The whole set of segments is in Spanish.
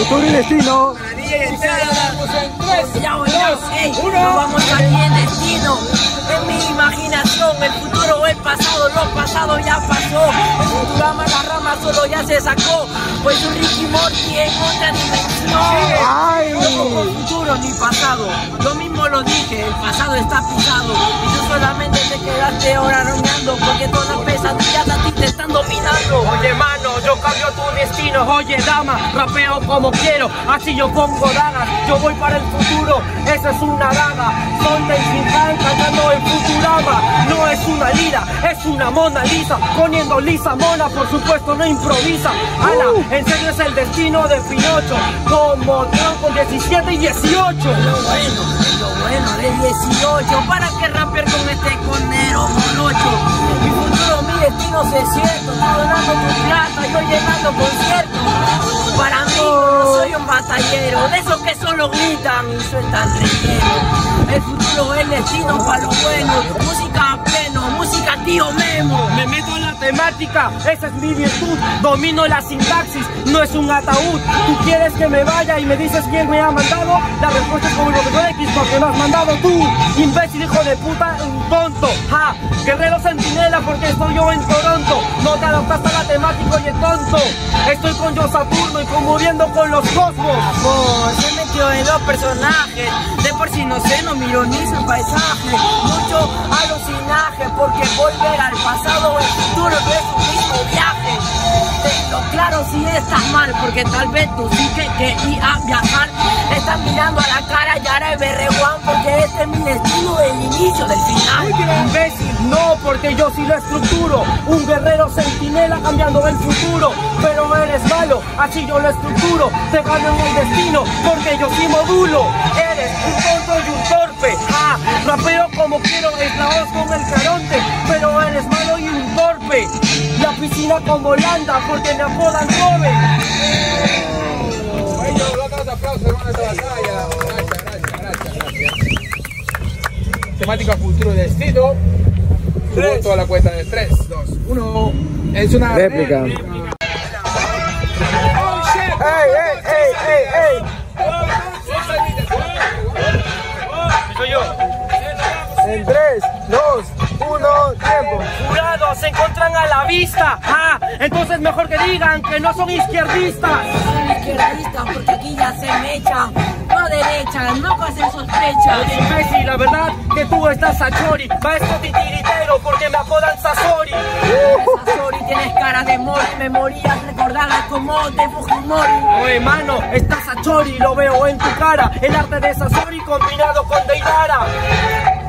Futuro y destino. Ya voy, ya, ey, no vamos a bien destino. En mi imaginación, el futuro o el pasado, lo pasado ya pasó. El Futurama, la rama solo ya se sacó. Pues un Ricky Morty en otra dimensión. Ay. No futuro ni pasado. Yo mismo lo dije, el pasado está pisado. Y tú solamente te quedaste ahora dominando. Oye mano, yo cambio tu destino, oye dama, rapeo como quiero, así yo pongo dagas, yo voy para el futuro, esa es una daga, Sonda y Shinhan cantando el Futurama, no es una lira, es una Mona Lisa, poniendo lisa mona, por supuesto no improvisa, ala, en serio es el destino de Pinocho, como Tron con 17 y 18. Lo bueno, lo bueno de 18 ¿Para qué rapear con este conero molocho? Mi futuro, mi destino se siento Tú donando tu plata, yo llegando conciertos Para mí no soy un batallero De esos que solo gritan y sueltan relleno El destino para lo bueno Música a pleno, música tío Memo Me meto en la temática, esa es mi virtud. Domino la sintaxis, no es un ataúd. Tú quieres que me vaya y me dices quién me ha mandado. La respuesta es como el botón X porque lo has mandado tú. Imbécil, hijo de puta, un tonto. Ja, guerrero centinela porque estoy yo en Toronto. No te adaptaste a la temática, oye tonto. Estoy con yo Saturno y conmoviendo con los cosmos. Oh, se metió en los personajes por sí no sé, no miro ni su paisaje. Mucho alucinaje porque volver al pasado el es un estás mal porque tal vez tú sí que querías viajar Estás mirando a la cara y ahora BR1 porque este es mi destino, el inicio del final Imbécil, no, porque yo sí lo estructuro. Un guerrero centinela cambiando el futuro. Pero eres malo, así yo lo estructuro. Te gano en el destino, porque yo sí modulo. Eres un tonto y un torpe. Ah, rapeo como quiero, es la voz con el caronte. Pero eres La piscina como Landa, porque me apodan joven. Ellos, otros aplausos, hermano, esta batalla. Gracias, gracias, gracias, gracias. Temática futuro y destino. Tu voto a la cuenta de 3, 2, 1. Es una Réplica. ¡Ey, ey, ey, ey, encuentran a la vista. Ah, entonces mejor que digan que no son izquierdistas. Soy izquierdista porque aquí ya se me echa No derecha, no pasen sospecha Oye, imbécil, la verdad que tú estás a chori. Va esto titiritero porque me apodan Sasori. Sasori, tienes cara de mori, memorías recordadas como de Fujimori. Oye, mano, estás a chori, lo veo en tu cara. El arte de Sasori combinado con Deidara.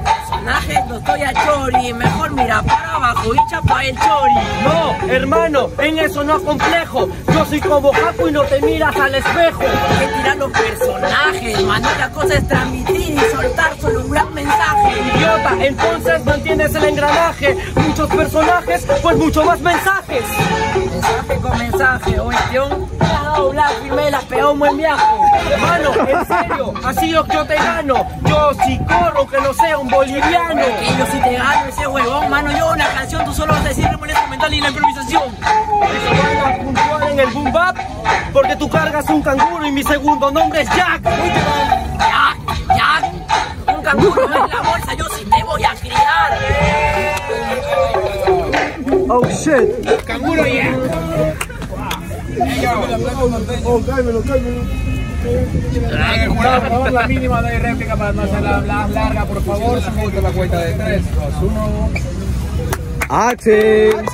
Personajes no estoy a chori, mejor mira para abajo y chapa el chori. No, hermano, en eso no es complejo. Yo soy como Haku y no te miras al espejo. Que tirar los personajes, mano, la cosa es transmitir y soltar solo un gran mensaje. Idiota, entonces no entiendes el engranaje. Muchos personajes, pues mucho más mensajes. Mensaje con mensaje, oición. La la peón buen viaje. Hermano, en serio, así yo, yo te gano. Yo si corro que no sea un boliviano. Que yo si te gano ese huevón, mano, yo canción, tú solo vas a decir el instrumental y la improvisación. Eso puntuar en el boom bap, porque tú cargas un canguro y mi segundo nombre es Jack. Ya, ya, un canguro en la bolsa, yo sí te voy a criar. Oh shit. Canguro ya. Oh, cálmelo, cálmelo. Por la mínima de réplica para no hacer la la larga, por favor. Su voto a la cuenta de 3, 2, 1. Octave.